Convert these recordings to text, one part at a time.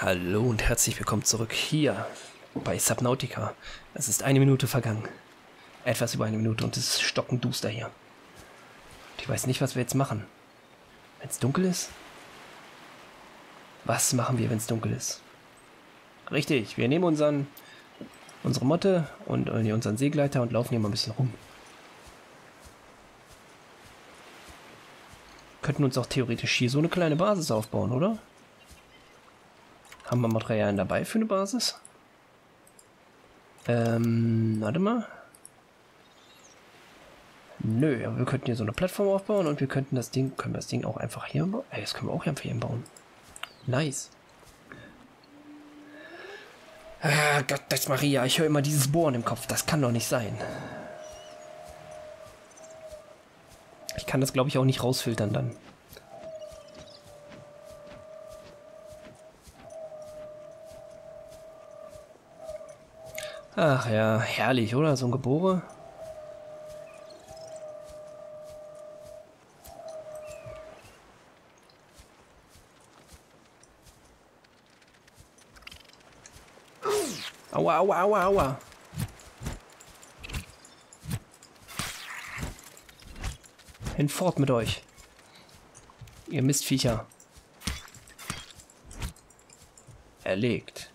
Hallo und herzlich willkommen zurück hier bei Subnautica. Es ist eine Minute vergangen. Etwas über eine Minute und es ist stockenduster hier. Ich weiß nicht, was wir jetzt machen. Wenn es dunkel ist? Was machen wir, wenn es dunkel ist? Richtig, wir nehmen unseren, unsere Motte und äh, unseren Seegleiter und laufen hier mal ein bisschen rum. Könnten uns auch theoretisch hier so eine kleine Basis aufbauen, oder? Haben wir Materialien dabei für eine Basis? Ähm, warte mal. Nö, aber wir könnten hier so eine Plattform aufbauen und wir könnten das Ding, können wir das Ding auch einfach hier bauen? Ey, das können wir auch einfach hier bauen. Nice. Ah, Gott, das Maria, ich höre immer dieses Bohren im Kopf. Das kann doch nicht sein. Ich kann das, glaube ich, auch nicht rausfiltern dann. Ach ja, herrlich, oder? So ein Gebore. Aua, aua, aua, aua. Hinfort mit euch. Ihr Mistviecher. Erlegt.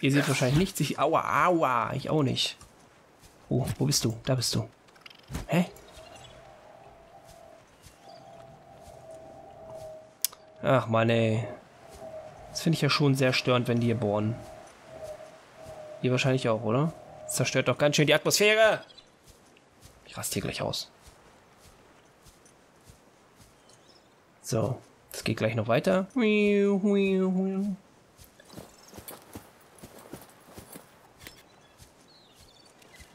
Ihr seht wahrscheinlich nicht sich. Aua, aua. Ich auch nicht. Oh, wo bist du? Da bist du. Hä? Ach Mann, ey. Das finde ich ja schon sehr störend, wenn die hier bohren. Ihr wahrscheinlich auch, oder? Das zerstört doch ganz schön die Atmosphäre. Ich raste hier gleich aus. So, das geht gleich noch weiter.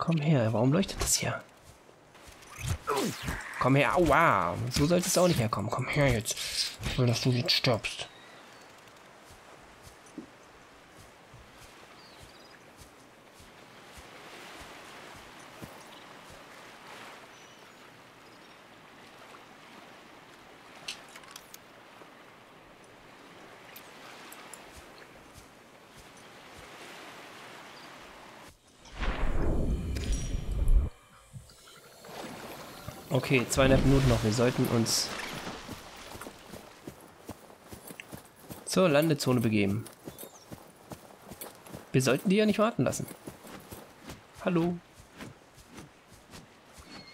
Komm her, warum leuchtet das hier? Komm her, aua. So sollte es auch nicht herkommen. Komm her jetzt. Ich will, dass du jetzt stirbst. Okay, zweieinhalb Minuten noch. Wir sollten uns zur Landezone begeben. Wir sollten die ja nicht warten lassen. Hallo.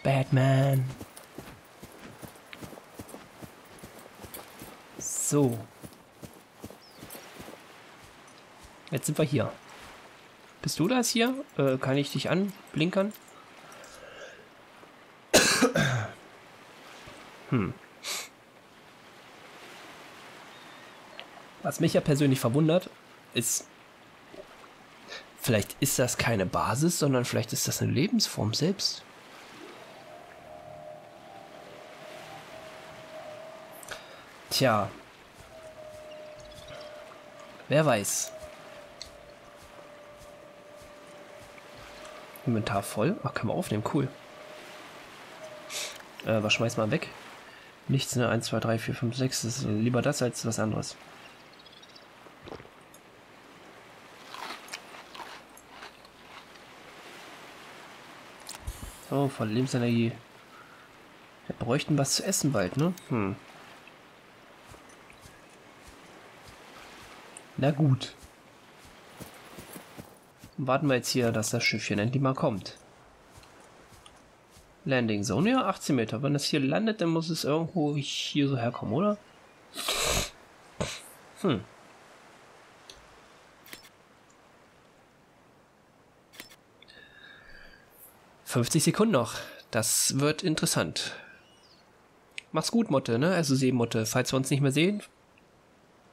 Batman. So. Jetzt sind wir hier. Bist du das hier? Äh, kann ich dich anblinkern? Hm. Was mich ja persönlich verwundert, ist, vielleicht ist das keine Basis, sondern vielleicht ist das eine Lebensform selbst. Tja. Wer weiß. Inventar voll. Ach, können wir aufnehmen. Cool. Äh, was schmeißt man weg? Nichts, ne? 1, 2, 3, 4, 5, 6. Das ist lieber das als was anderes. So, voll Lebensenergie. Wir bräuchten was zu essen bald, ne? Hm. Na gut. Warten wir jetzt hier, dass das Schiffchen endlich mal kommt. Landing Zone, ja, 18 Meter. Wenn es hier landet, dann muss es irgendwo hier so herkommen, oder? Hm. Fünfzig Sekunden noch. Das wird interessant. Mach's gut, Motte, ne? Also Seemotte. Falls wir uns nicht mehr sehen,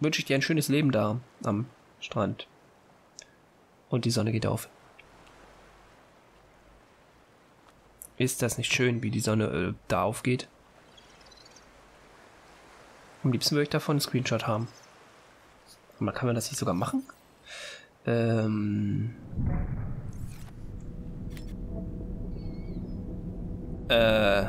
wünsche ich dir ein schönes Leben da am Strand. Und die Sonne geht auf. Ist das nicht schön, wie die Sonne äh, da aufgeht? Am liebsten würde ich davon einen Screenshot haben. Aber kann man das nicht sogar machen? Ähm. Äh.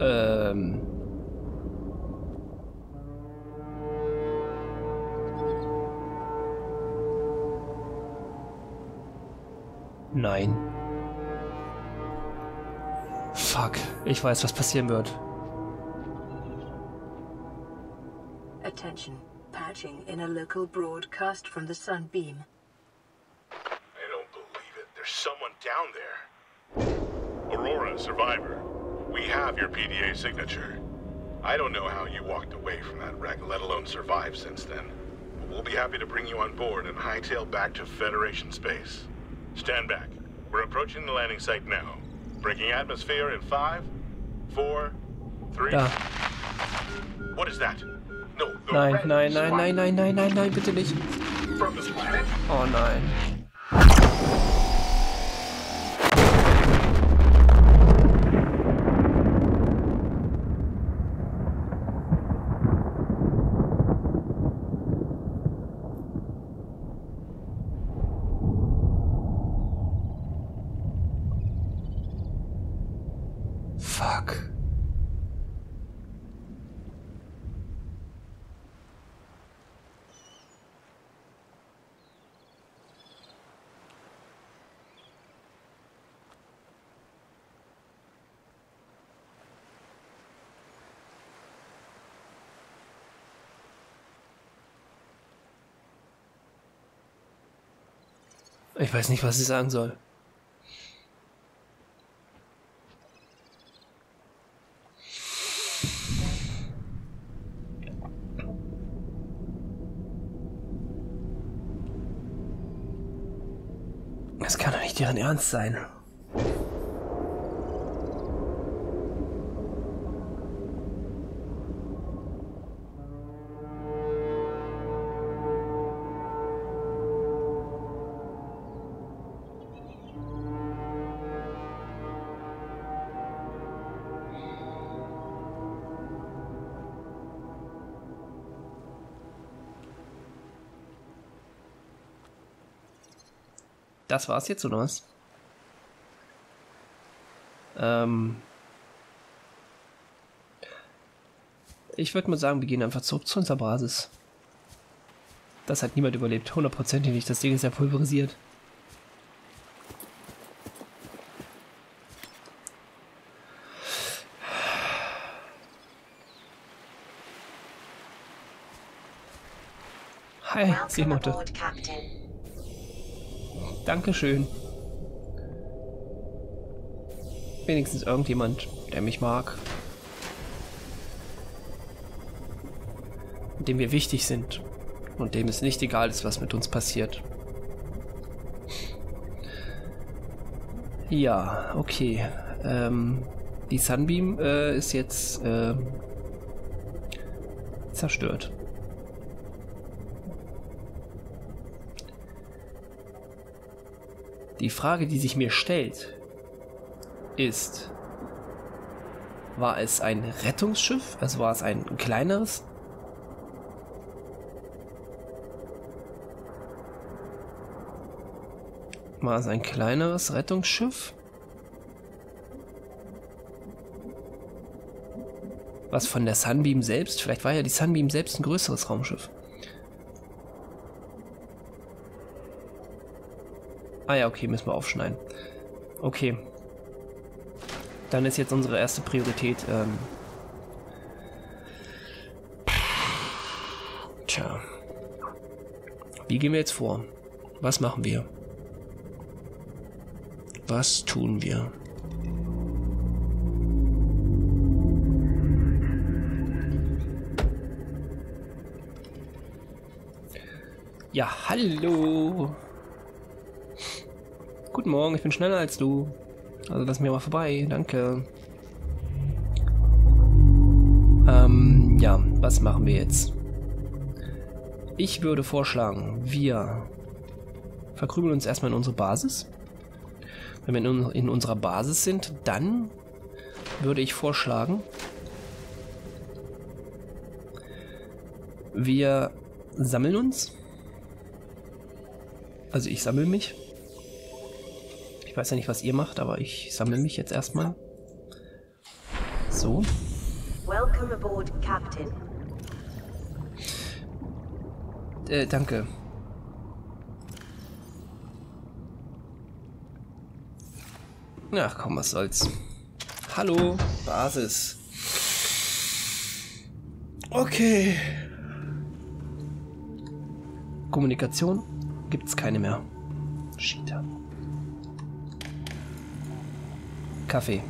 Ähm. Nein. Fuck, ich weiß, was passieren wird. Attention. Patching in a local broadcast from the Sunbeam. I don't believe it. There's someone down there. Aurora, survivor. We have your PDA signature. I don't know how you walked away from that wreck, let alone survived since then. But we'll be happy to bring you on board and hightail back to Federation space. Stand back. We're approaching the landing site now. Breaking atmosphere in five, four, three. Da. What is that? No, Nein, nein, nein, nein, nein, nein, nein, nein, bitte nicht. From this planet? Oh nein. Ich weiß nicht, was ich sagen soll. Das kann doch nicht deren Ernst sein. Das war's jetzt, oder was? Ähm. Ich würde mal sagen, wir gehen einfach zurück zu unserer Basis. Das hat niemand überlebt. Hundertprozentig nicht. Das Ding ist ja pulverisiert. Hi, Seemotte. Captain. Dankeschön. Wenigstens irgendjemand, der mich mag. Dem wir wichtig sind. Und dem es nicht egal ist, was mit uns passiert. Ja, okay. Ähm, die Sunbeam äh, ist jetzt äh, zerstört. Die Frage, die sich mir stellt, ist, war es ein Rettungsschiff? Also war es ein kleineres? War es ein kleineres Rettungsschiff? Was von der Sunbeam selbst? Vielleicht war ja die Sunbeam selbst ein größeres Raumschiff. Ah ja, okay, müssen wir aufschneiden. Okay. Dann ist jetzt unsere erste Priorität. Ähm Tja. Wie gehen wir jetzt vor? Was machen wir? Was tun wir? Ja, hallo. Guten Morgen, ich bin schneller als du. Also lass mir mal vorbei, danke. Ähm, ja, was machen wir jetzt? Ich würde vorschlagen, wir verkrümeln uns erstmal in unsere Basis. Wenn wir in, in unserer Basis sind, dann würde ich vorschlagen, wir sammeln uns. Also ich sammle mich. Ich weiß ja nicht, was ihr macht, aber ich sammle mich jetzt erstmal. So. Welcome aboard, Captain. Äh, danke. Ach komm, was soll's. Hallo, Basis. Okay. Kommunikation gibt's keine mehr. Cheater. Kaffee.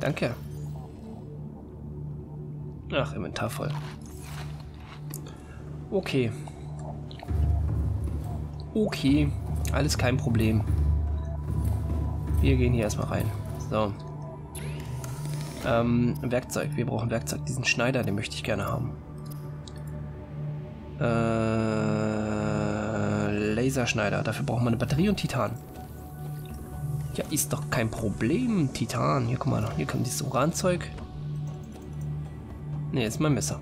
Danke. Ach, Inventar voll. Okay. Okay, alles kein Problem. Wir gehen hier erstmal rein. So. Ähm, Werkzeug. Wir brauchen Werkzeug. Diesen Schneider, den möchte ich gerne haben. Äh, Laserschneider. Dafür brauchen wir eine Batterie und Titan. Ja, ist doch kein Problem. Titan. Hier, guck mal. Hier kommt dieses Uranzeug. Ne, ist mein Messer.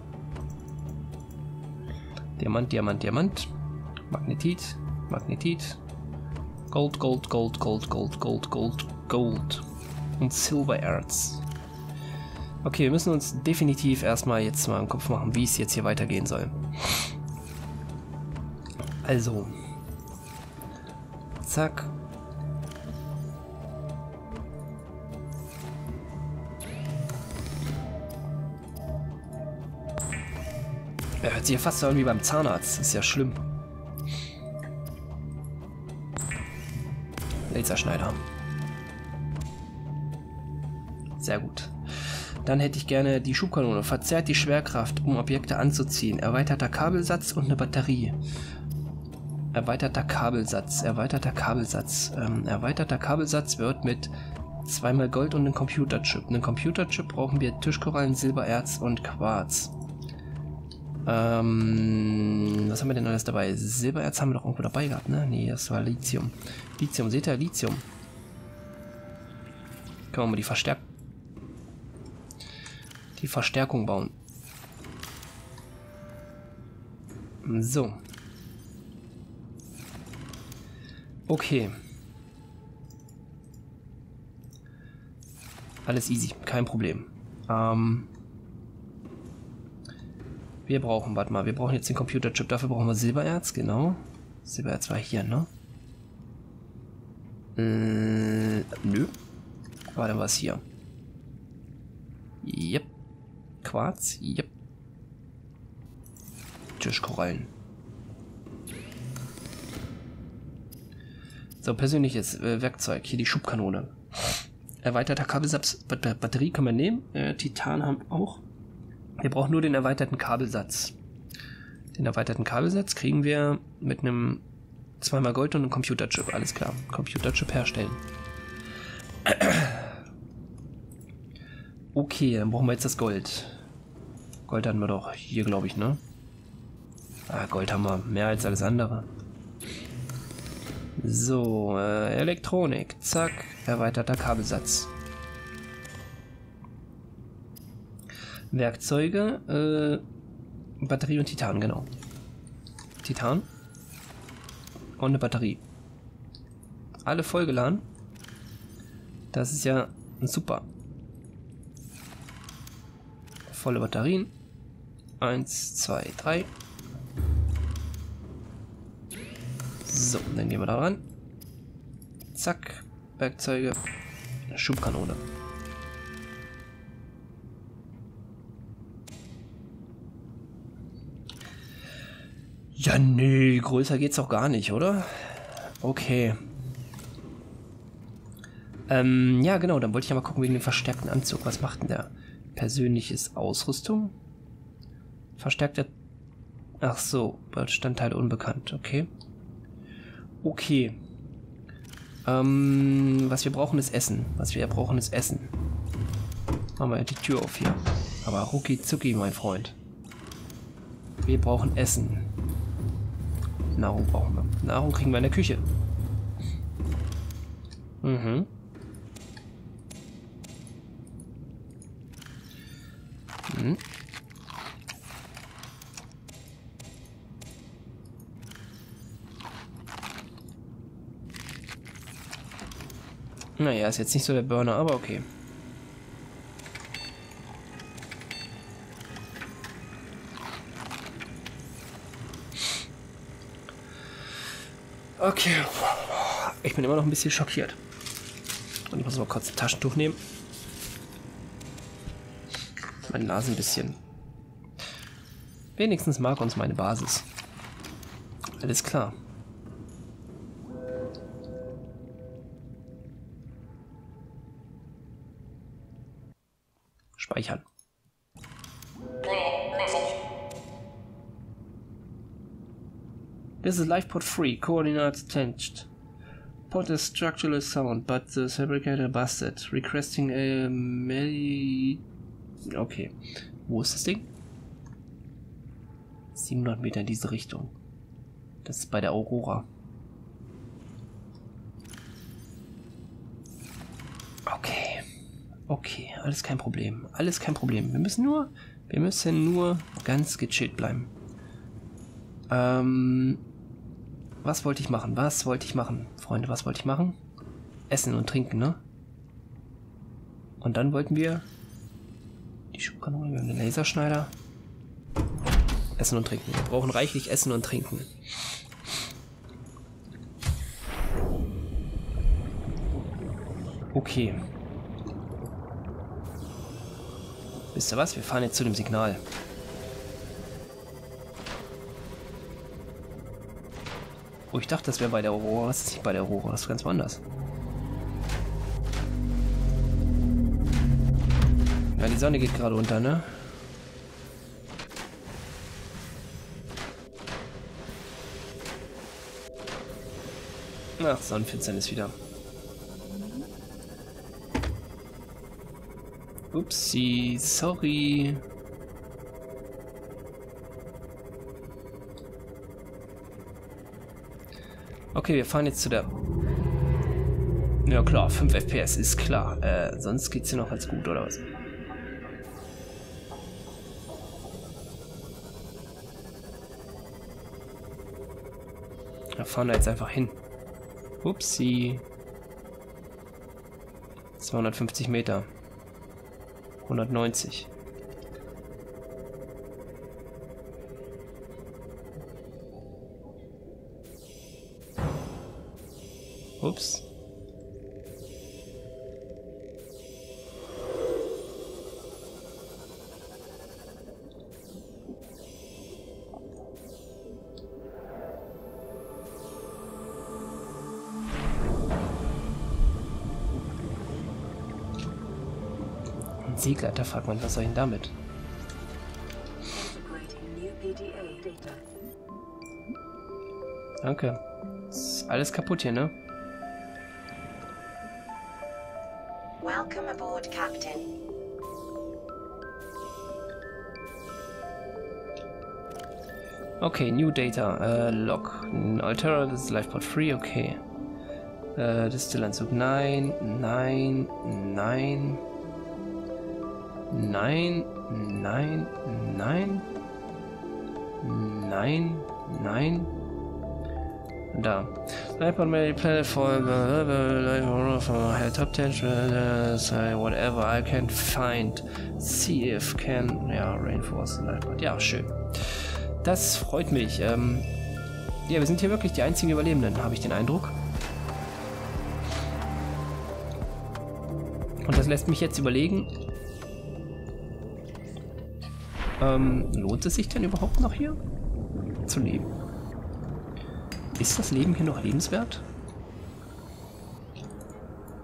Diamant, Diamant, Diamant. Magnetit, Magnetit. Gold, Gold, Gold, Gold, Gold, Gold, Gold, Gold. Und Silver Erz. Okay, wir müssen uns definitiv erstmal jetzt mal im Kopf machen, wie es jetzt hier weitergehen soll. Also. Zack. Er hört sich ja fast so an wie beim Zahnarzt. ist ja schlimm. Laserschneider. Sehr gut. Dann hätte ich gerne die Schubkanone. Verzerrt die Schwerkraft, um Objekte anzuziehen. Erweiterter Kabelsatz und eine Batterie. Erweiterter Kabelsatz. Erweiterter Kabelsatz. Ähm, erweiterter Kabelsatz wird mit zweimal Gold und einem Computerchip. Einen Computerchip brauchen wir Tischkorallen, Silbererz und Quarz. Ähm, was haben wir denn alles dabei? Silbererz haben wir doch irgendwo dabei gehabt, ne? Nee, das war Lithium. Lithium, seht ihr? Lithium. Können wir mal die Verstärk die Verstärkung bauen. So. Okay. Alles easy, kein Problem. Ähm, wir brauchen, warte mal, wir brauchen jetzt den Computerchip. Dafür brauchen wir Silbererz, genau. Silbererz war hier, ne? Äh, nö. War dann was hier? Yep. Quarz? Yep. Tischkorallen. So, persönliches äh, Werkzeug. Hier die Schubkanone. Erweiterter Kabelsatz. Batterie können wir nehmen. Äh, Titan haben auch. Wir brauchen nur den erweiterten Kabelsatz. Den erweiterten Kabelsatz kriegen wir mit einem zweimal Gold und einem Computerchip. Alles klar. Computerchip herstellen. Okay, dann brauchen wir jetzt das Gold. Gold hatten wir doch hier, glaube ich, ne? Ah, Gold haben wir mehr als alles andere. So, äh, Elektronik. Zack, erweiterter Kabelsatz. Werkzeuge, äh, Batterie und Titan, genau. Titan und eine Batterie. Alle vollgeladen. Das ist ja super. Volle Batterien. Eins, zwei, drei. So, dann gehen wir da ran. Zack, Werkzeuge, Schubkanone. Ja, nee, größer geht's doch gar nicht, oder? Okay. Ähm, ja, genau, dann wollte ich ja mal gucken wegen dem verstärkten Anzug. Was macht denn der? Persönliches Ausrüstung? Verstärkter... Ach so, Bestandteil unbekannt, okay. Okay. Ähm, was wir brauchen ist Essen. Was wir brauchen ist Essen. Machen wir die Tür auf hier. Aber rucki zucki, mein Freund. Wir brauchen Essen. Nahrung brauchen wir. Nahrung kriegen wir in der Küche. Mhm. Mhm. Naja, ist jetzt nicht so der Burner, aber okay. Okay. Ich bin immer noch ein bisschen schockiert. Und ich muss mal kurz ein Taschentuch nehmen. Meine Nase ein bisschen. Wenigstens mag uns meine Basis. Alles klar. This is life pod 3, coordinates changed. Pod is structurally sound, but the fabricator busted. Requesting a meli... Okay. Wo ist das Ding? 700 Meter in diese Richtung. Das ist bei der Aurora. Okay. Okay, alles kein Problem. Alles kein Problem. Wir müssen nur, wir müssen nur ganz gechillt bleiben. Ähm, was wollte ich machen? Was wollte ich machen? Freunde, was wollte ich machen? Essen und trinken, ne? Und dann wollten wir die Schubkanone, wir haben den Laserschneider. Essen und trinken. Wir brauchen reichlich Essen und Trinken. Okay. Wisst ihr was? Wir fahren jetzt zu dem Signal. Oh, ich dachte, das wäre bei der Aurora. Das ist nicht bei der Aurora, das ist ganz woanders. Ja, die Sonne geht gerade unter, ne? Ach, Sonnenfinsternis wieder. Upsi, sorry. Okay, wir fahren jetzt zu der... Ja klar, 5 FPS ist klar. Äh, sonst geht's hier noch als gut, oder was? Da fahren wir jetzt einfach hin. Upsi. 250 Meter. 190. Ups. Fragt man, was soll ich denn damit? Danke. Ist alles kaputt hier, ne? Okay, new data. Uh, log. Altera, this is life pod 3, okay. Uh, Distillanzug 9, 9, 9, 9, 9, 9, 9, 9. Da. Lightbound Mary Planet for Life Top 10, uh, whatever I can find. See if can. Yeah, reinforce the pod. Yeah, schön. Das freut mich. Ähm, ja, wir sind hier wirklich die einzigen Überlebenden, habe ich den Eindruck. Und das lässt mich jetzt überlegen. Ähm, lohnt es sich denn überhaupt noch hier zu leben? Ist das Leben hier noch lebenswert?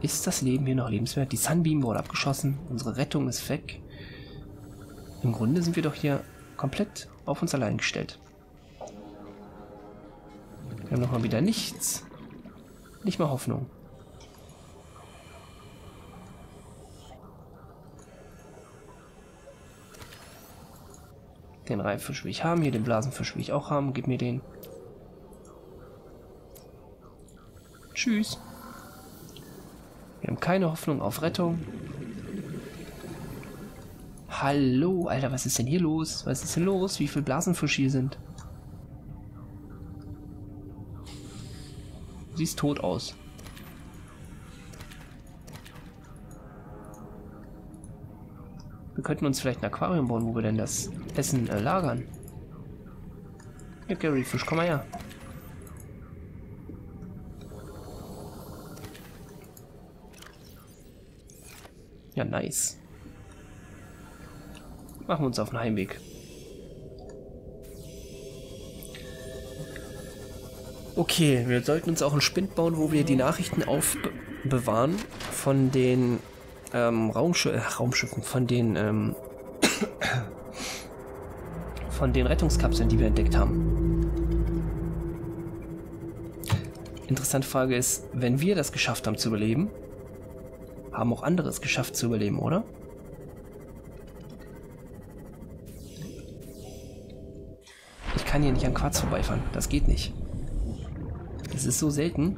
Ist das Leben hier noch lebenswert? Die Sunbeam wurde abgeschossen, unsere Rettung ist weg. Im Grunde sind wir doch hier komplett auf uns allein gestellt. Wir haben nochmal wieder nichts. Nicht mal Hoffnung. Den Reiffisch will ich haben, hier den Blasenfisch will ich auch haben. Gib mir den. Tschüss. Wir haben keine Hoffnung auf Rettung. Hallo, Alter, was ist denn hier los? Was ist denn los? Wie viele Blasenfisch hier sind? Siehst tot aus. Wir könnten uns vielleicht ein Aquarium bauen, wo wir denn das Essen äh, lagern. Ja, Gary, Fisch, komm mal her. Ja, nice. Machen wir uns auf den Heimweg. Okay, wir sollten uns auch einen Spind bauen, wo wir die Nachrichten aufbewahren von den ähm, Raumsch äh, Raumschiffen, von den ähm, von den Rettungskapseln, die wir entdeckt haben. Interessante Frage ist, wenn wir das geschafft haben zu überleben, haben auch andere es geschafft zu überleben, oder? Kann hier nicht an Quarz vorbeifahren. Das geht nicht. Das ist so selten.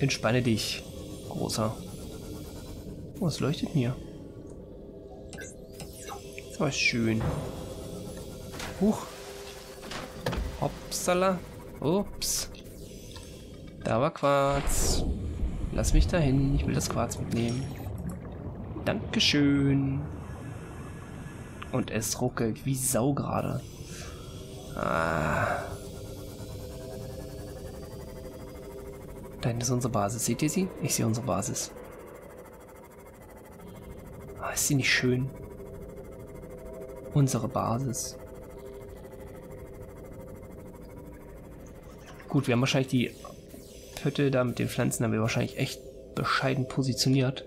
Entspanne dich, großer. Oh, es leuchtet mir. Das war schön. Huch. Hopsala. Ups. Da war Quarz. Lass mich dahin. Ich will das Quarz mitnehmen. Dankeschön. Und es ruckelt wie Sau gerade. Ah. Da hinten ist unsere Basis. Seht ihr sie? Ich sehe unsere Basis. Ah, ist sie nicht schön? Unsere Basis. Gut, wir haben wahrscheinlich die Pötte da mit den Pflanzen haben wir wahrscheinlich echt bescheiden positioniert.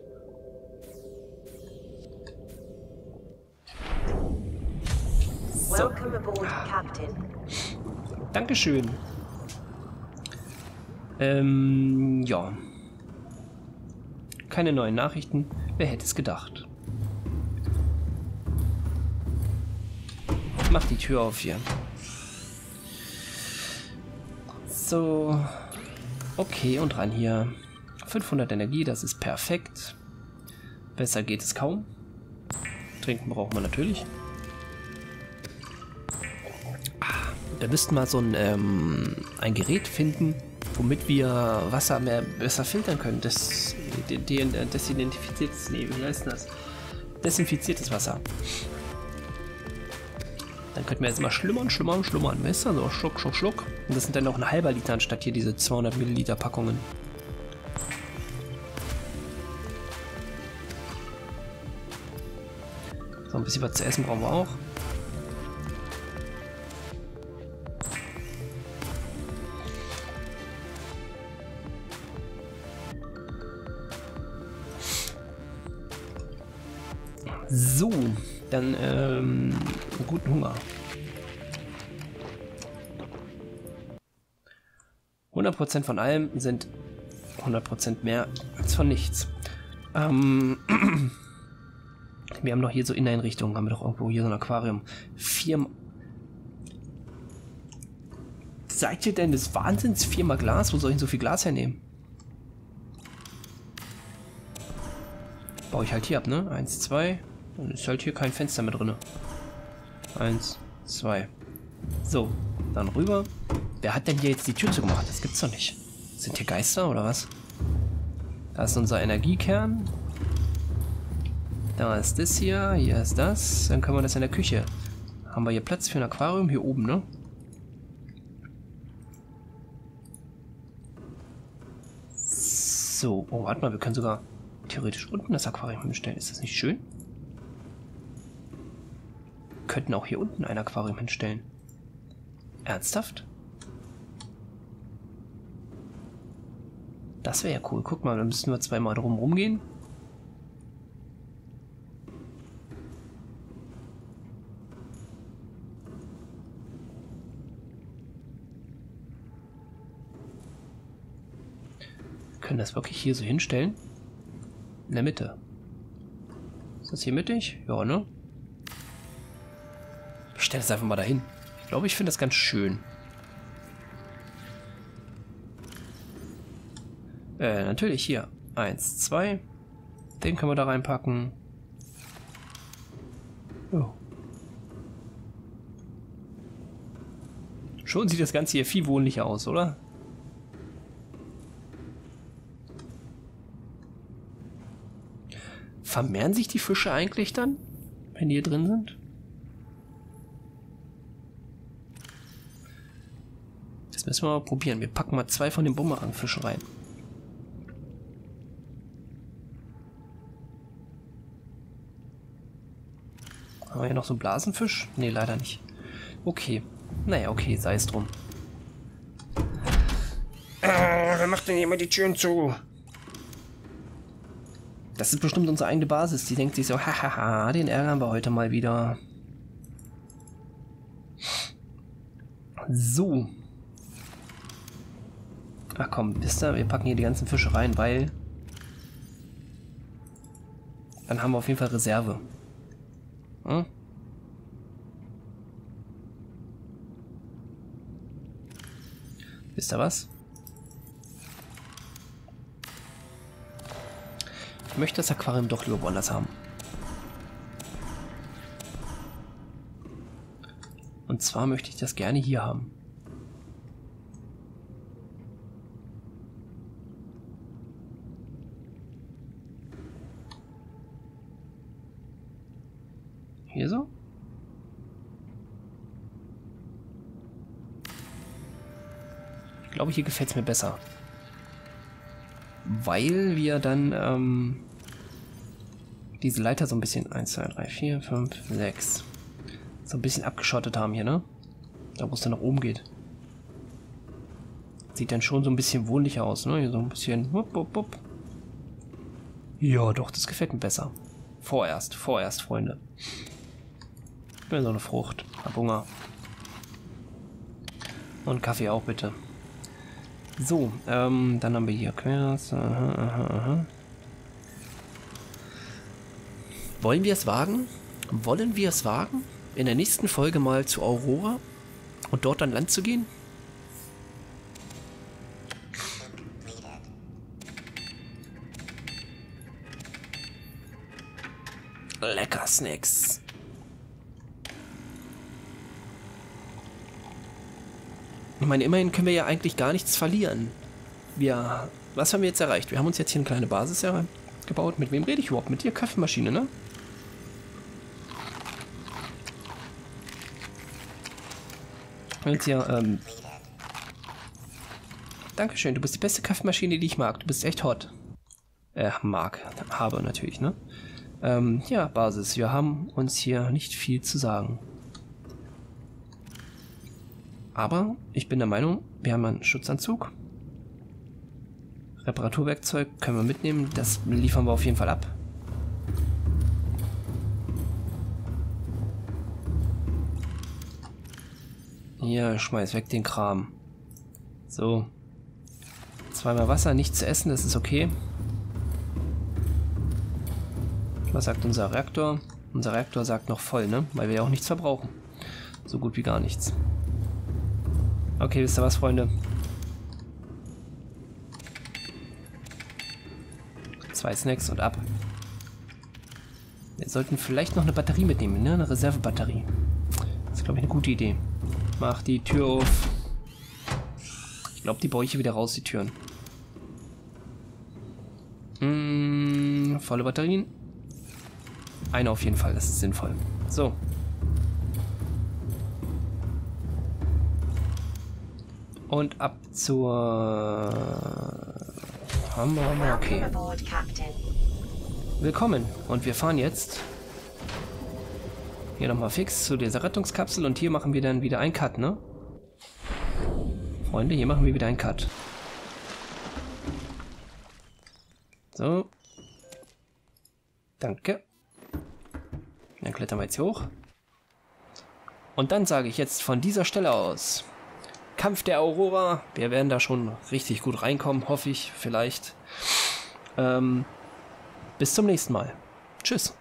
Dankeschön. Ähm, ja. Keine neuen Nachrichten. Wer hätte es gedacht? Mach die Tür auf hier. So. Okay, und ran hier. 500 Energie, das ist perfekt. Besser geht es kaum. Trinken brauchen wir natürlich. Wir müssten mal so ein, ähm, ein Gerät finden, womit wir Wasser mehr besser filtern können. Das, desinfiziertes, nee, wie heißt das? Desinfiziertes Wasser. Dann könnten wir jetzt mal schlummern, schlummern, schlummern. Weißt du? So, schluck, schluck, schluck. Und das sind dann noch ein halber Liter anstatt hier diese 200 Milliliter Packungen. So, ein bisschen was zu essen brauchen wir auch. So, dann ähm, guten Hunger. 100% von allem sind 100% mehr als von nichts. Ähm, wir haben noch hier so Inneneinrichtungen, haben wir doch irgendwo hier so ein Aquarium. Vier. Seid ihr denn des Wahnsinns? Viermal Glas? Wo soll ich denn so viel Glas hernehmen? Baue ich halt hier ab, ne? Eins, zwei. Dann ist halt hier kein Fenster mehr drin. Eins, zwei. So, dann rüber. Wer hat denn hier jetzt die Tür zugemacht? Das gibt's doch nicht. Sind hier Geister oder was? Da ist unser Energiekern. Da ist das hier. Hier ist das. Dann können wir das in der Küche. Haben wir hier Platz für ein Aquarium? Hier oben, ne? So. Oh, warte mal. Wir können sogar theoretisch unten das Aquarium hinstellen. Ist das nicht schön? Könnten auch hier unten ein Aquarium hinstellen. Ernsthaft? Das wäre ja cool. Guck mal, dann müssen wir zweimal drum rumgehen. können das wirklich hier so hinstellen. In der Mitte. Ist das hier mittig? Ja, ne? stelle das einfach mal dahin. Ich glaube, ich finde das ganz schön. Äh, natürlich hier. Eins, zwei. Den können wir da reinpacken. Oh. Schon sieht das Ganze hier viel wohnlicher aus, oder? Vermehren sich die Fische eigentlich dann, wenn die hier drin sind? Müssen wir mal probieren. Wir packen mal zwei von den Bumerangfischen rein. Haben wir hier noch so einen Blasenfisch? Nee, leider nicht. Okay. Naja, okay, sei es drum. Äh, wer macht denn immer die Türen zu? Das ist bestimmt unsere eigene Basis. Die denkt sich so, hahaha, den ärgern wir heute mal wieder. So. Ach komm, wisst ihr, wir packen hier die ganzen Fische rein, weil... Dann haben wir auf jeden Fall Reserve. Hm? Wisst ihr was? Ich möchte das Aquarium doch lieber woanders haben. Und zwar möchte ich das gerne hier haben. Hier so? Ich hier gefällt es mir besser. Weil wir dann ähm, diese Leiter so ein bisschen 1, 2, 3, 4, 5, 6 so ein bisschen abgeschottet haben hier, ne? Da wo es dann nach oben geht. Sieht dann schon so ein bisschen wohnlicher aus, ne? Hier so ein bisschen. Wupp, wupp, wupp. Ja, doch, das gefällt mir besser. Vorerst, vorerst, Freunde. Ich will so eine Frucht. Hab Hunger. Und Kaffee auch bitte. So, ähm, dann haben wir hier Quers. Aha, aha, aha. Wollen wir es wagen? Wollen wir es wagen, in der nächsten Folge mal zu Aurora und dort an Land zu gehen? Lecker Snacks. Meine, immerhin können wir ja eigentlich gar nichts verlieren. Wir, was haben wir jetzt erreicht? Wir haben uns jetzt hier eine kleine Basis gebaut. Mit wem rede ich überhaupt? Mit dir, Kaffeemaschine, ne? Und hier, ähm... Dankeschön, du bist die beste Kaffeemaschine, die ich mag. Du bist echt hot. Äh, mag. Habe natürlich, ne? Ähm, ja, Basis. Wir haben uns hier nicht viel zu sagen. Aber ich bin der Meinung, wir haben einen Schutzanzug. Reparaturwerkzeug können wir mitnehmen. Das liefern wir auf jeden Fall ab. Hier, schmeiß weg den Kram. So. Zweimal Wasser, nichts zu essen, das ist okay. Was sagt unser Reaktor? Unser Reaktor sagt noch voll, ne? Weil wir ja auch nichts verbrauchen. So gut wie gar nichts. Okay, wisst ihr was, Freunde? Zwei Snacks und ab. Wir sollten vielleicht noch eine Batterie mitnehmen, ne? Eine Reservebatterie. Das ist, glaube ich, eine gute Idee. Mach die Tür auf. Ich glaube, die baue ich hier wieder raus, die Türen. Hm, volle Batterien. Eine auf jeden Fall, das ist sinnvoll. So. Und ab zur... Haben wir, okay. Willkommen. Und wir fahren jetzt hier nochmal fix zu dieser Rettungskapsel und hier machen wir dann wieder einen Cut, ne? Freunde, hier machen wir wieder einen Cut. So. Danke. Dann klettern wir jetzt hier hoch. Und dann sage ich jetzt von dieser Stelle aus Kampf der Aurora. Wir werden da schon richtig gut reinkommen, hoffe ich, vielleicht. Ähm, bis zum nächsten Mal. Tschüss.